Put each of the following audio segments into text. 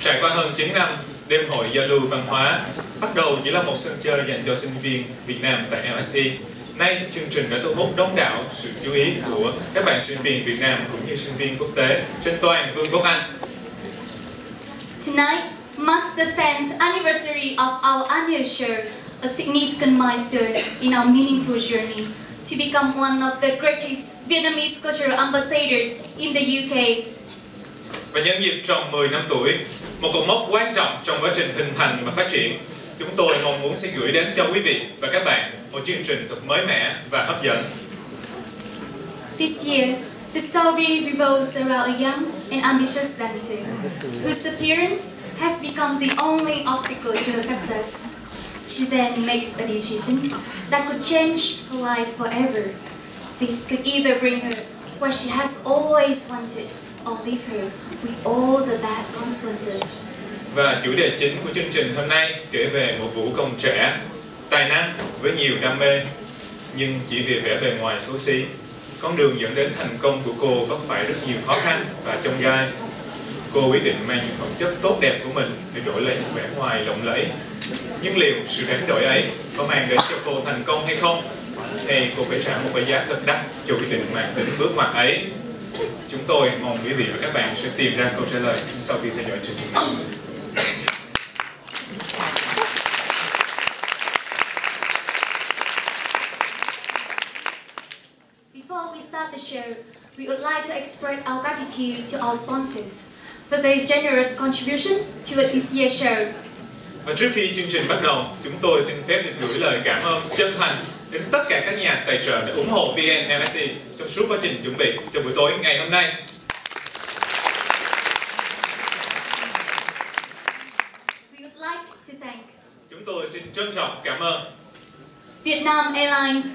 Trải qua hơn 9 năm, đêm hội giao lưu văn hóa bắt đầu chỉ là một sân chơi dành cho sinh viên Việt Nam tại LSE. Nay, chương trình đã thu hút đông đảo sự chú ý của các bạn sinh viên Việt Nam cũng như sinh viên quốc tế trên toàn Vương quốc Anh. Tonight marks the 10th anniversary of our annual show, a significant milestone in our meaningful journey to become one of the greatest Vietnamese cultural ambassadors in the UK. Và nhân dịp tròn 10 năm tuổi, một cột mốc quan trọng trong quá trình hình thành và phát triển, chúng tôi mong muốn sẽ gửi đến cho quý vị và các bạn một chương trình thật mới mẻ và hấp dẫn. This year, the story revolves around a young and ambitious dancer whose appearance has become the only obstacle to her success. She then makes a decision that could change her life forever. This could either bring her where she has always wanted or leave her with all the bad consequences. Và chủ đề chính của chương trình hôm nay kể về một vũ công trẻ, tài năng với nhiều đam mê, nhưng chỉ vì vẻ bề ngoài xấu xí. Con đường dẫn đến thành công của cô vấp phải rất nhiều khó khăn và trông gai. Cô quyết định mang những phẩm chất tốt đẹp của mình để đổi lấy một vẻ ngoài lộng lẫy. Nhưng liệu sự đánh đổi ấy có mang đến cho cô thành công hay không? Hay cô phải trả một cái giá thật đắt cho quyết định mang tính bước ngoặt ấy? Chúng tôi mong quý vị và các bạn sẽ tìm ra câu trả lời sau khi theo dõi chương trình này. Before we start the show, we would like to express our gratitude to our sponsors for their generous contribution to this year's show. Và trước khi chương trình bắt đầu, chúng tôi xin phép được gửi lời cảm ơn chân thành đến tất cả các nhà tài trợ đã ủng hộ VN LSE trong suốt quá trình chuẩn bị cho buổi tối ngày hôm nay. We would like to thank Chúng tôi xin trân trọng cảm ơn. Vietnam Airlines,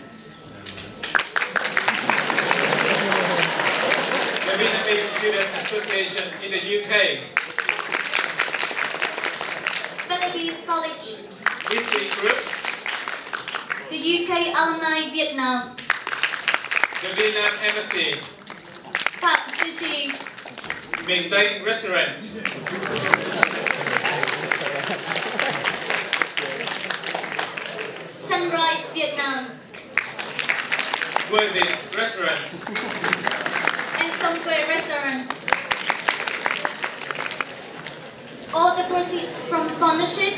the Vietnamese Student Association in the UK, Bellebees College, VC Group, the UK Alumni Vietnam, the Vietnam Embassy, Phạm Sushi, Miền Tây Restaurant, Sunrise Vietnam, Quê Việt Restaurant, and Songkwe Restaurant. All the proceeds from sponsorship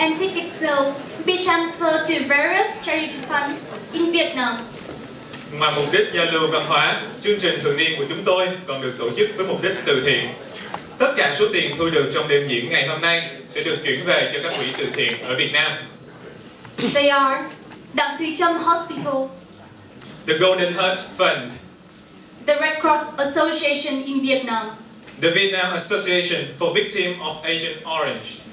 and ticket sale be transferred to various charity funds in Vietnam. Ngoài mục đích giao lưu văn hóa, chương trình thường niên của chúng tôi còn được tổ chức với mục đích từ thiện. Tất cả số tiền thu được trong đêm diễn ngày hôm nay sẽ được chuyển về cho các quỹ từ thiện ở Việt Nam. They are Đặng Thùy Trâm Hospital, The Golden Heart Fund, the Red Cross Association in Vietnam, the Vietnam Association for Victims of Agent Orange.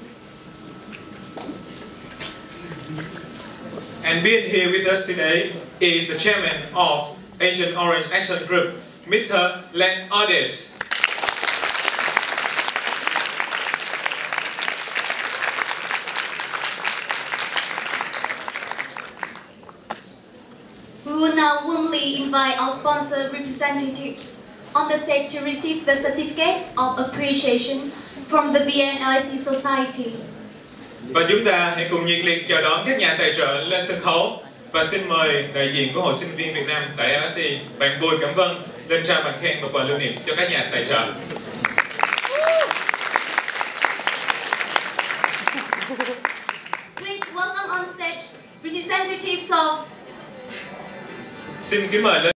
And being here with us today is the chairman of Agent Orange Action Group, Mr. Len Odes. We will now warmly invite our sponsor representatives on the stage to receive the certificate of appreciation from the VNLIC Society. Và chúng ta hãy cùng nhiệt liệt chào đón các nhà tài trợ lên sân khấu và xin mời đại diện của Hội sinh viên Việt Nam tại LSE, bạn Bùi Cẩm Vân lên trao bằng khen và quà lưu niệm cho các nhà tài trợ. Please welcome on stage representatives of Xin kính mời lên